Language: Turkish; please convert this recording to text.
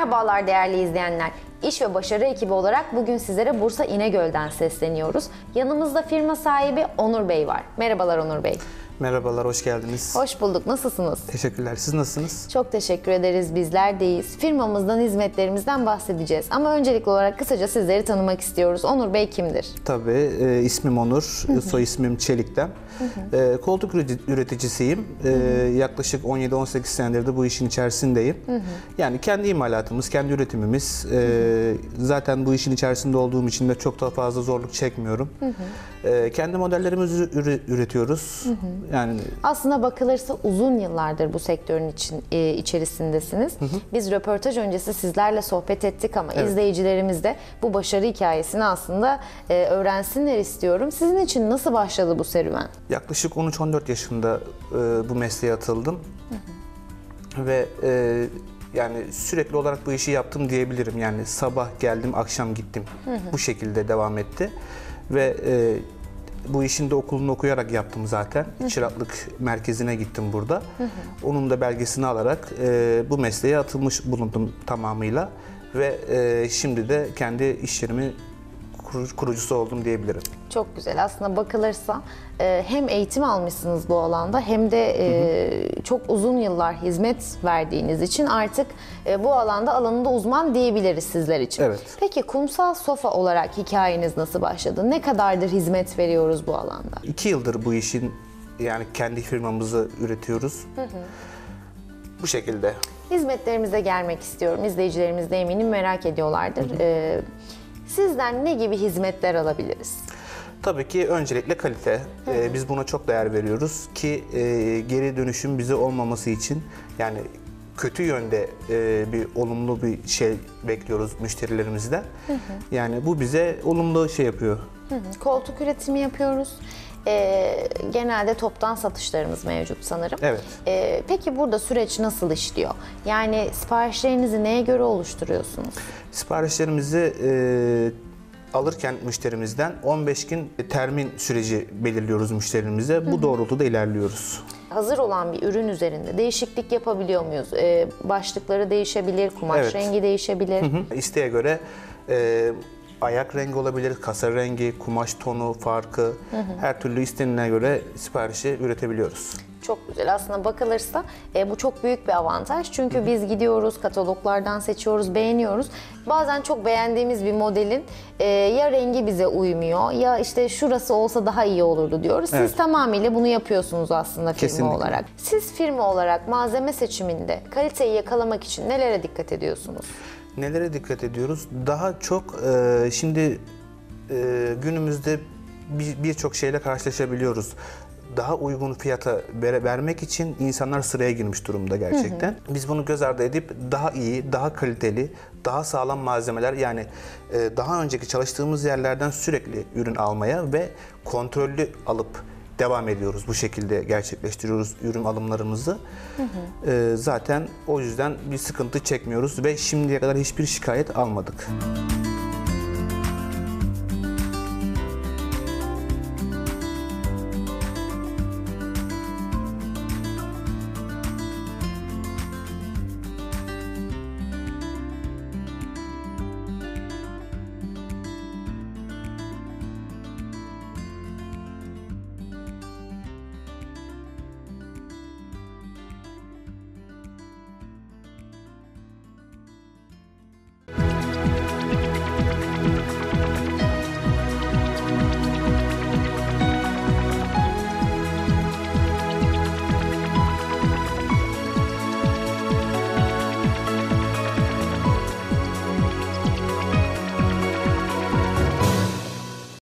Merhabalar değerli izleyenler. İş ve Başarı ekibi olarak bugün sizlere Bursa İnegöl'den sesleniyoruz. Yanımızda firma sahibi Onur Bey var. Merhabalar Onur Bey. Merhabalar, hoş geldiniz. Hoş bulduk. Nasılsınız? Teşekkürler. Siz nasılsınız? Çok teşekkür ederiz. Bizler deyiz. Firmamızdan, hizmetlerimizden bahsedeceğiz. Ama öncelikli olarak kısaca sizleri tanımak istiyoruz. Onur Bey kimdir? Tabii, e, ismim Onur, soy ismim Çelik'ten. E, koltuk üreti- üreticisiyim. E, yaklaşık 17-18 senedir de bu işin içerisindeyim. Yani kendi imalatımız, kendi üretimimiz. E, zaten bu işin içerisinde olduğum için de çok daha fazla zorluk çekmiyorum. E, kendi modellerimizi üre- üretiyoruz. Yani Aslında bakılırsa uzun yıllardır bu sektörün için e, içerisindesiniz. Biz röportaj öncesi sizlerle sohbet ettik ama Evet. izleyicilerimiz de bu başarı hikayesini aslında e, öğrensinler istiyorum. Sizin için nasıl başladı bu serüven? Yaklaşık 13-14 yaşında e, bu mesleğe atıldım. Ve e, yani sürekli olarak bu işi yaptım diyebilirim. Yani sabah geldim, akşam gittim. Bu şekilde devam etti. Ve e, bu işin de okulunu okuyarak yaptım zaten. Çıraklık merkezine gittim burada. Onun da belgesini alarak e, bu mesleğe atılmış bulundum tamamıyla. Ve e, şimdi de kendi iş yerimi kuru- kurucusu oldum diyebilirim. Çok güzel. Aslında bakılırsa e, hem eğitim almışsınız bu alanda hem de e, çok uzun yıllar hizmet verdiğiniz için artık e, bu alanda alanında uzman diyebiliriz sizler için. Evet. Peki kumsal sofa olarak hikayeniz nasıl başladı? Ne kadardır hizmet veriyoruz bu alanda? İki yıldır bu işin yani kendi firmamızı üretiyoruz. Bu şekilde. Hizmetlerimize gelmek istiyorum. İzleyicilerimiz de eminim merak ediyorlardır. E, sizden ne gibi hizmetler alabiliriz? Tabii ki öncelikle kalite. Ee, biz buna çok değer veriyoruz ki e, geri dönüşüm bize olmaması için yani kötü yönde e, bir olumlu bir şey bekliyoruz müşterilerimizden. Yani bu bize olumlu şey yapıyor. Hı hı. Koltuk üretimi yapıyoruz. Ee, genelde toptan satışlarımız mevcut sanırım. Evet. Ee, peki burada süreç nasıl işliyor? Yani siparişlerinizi neye göre oluşturuyorsunuz? Siparişlerimizi e, alırken müşterimizden 15 gün termin süreci belirliyoruz müşterimize. Bu doğrultuda ilerliyoruz. Hazır olan bir ürün üzerinde değişiklik yapabiliyor muyuz? Ee, başlıkları değişebilir, kumaş Evet. rengi değişebilir. Hı, İsteğe göre e, ayak rengi olabilir, kasa rengi, kumaş tonu farkı her türlü istenene göre siparişi üretebiliyoruz. Çok güzel. Aslında bakılırsa e, bu çok büyük bir avantaj. Çünkü biz gidiyoruz, kataloglardan seçiyoruz, beğeniyoruz. Bazen çok beğendiğimiz bir modelin e, ya rengi bize uymuyor ya işte şurası olsa daha iyi olurdu diyoruz. Siz Evet. tamamıyla bunu yapıyorsunuz aslında firma Kesinlikle. olarak. Siz firma olarak malzeme seçiminde kaliteyi yakalamak için nelere dikkat ediyorsunuz? Nelere dikkat ediyoruz? Daha çok e, şimdi e, günümüzde bir- birçok şeyle karşılaşabiliyoruz. Daha uygun fiyata vermek için insanlar sıraya girmiş durumda gerçekten. Biz bunu göz ardı edip daha iyi, daha kaliteli, daha sağlam malzemeler yani e, daha önceki çalıştığımız yerlerden sürekli ürün almaya ve kontrollü alıp devam ediyoruz. Bu şekilde gerçekleştiriyoruz ürün alımlarımızı. Ee, zaten o yüzden bir sıkıntı çekmiyoruz ve şimdiye kadar hiçbir şikayet almadık.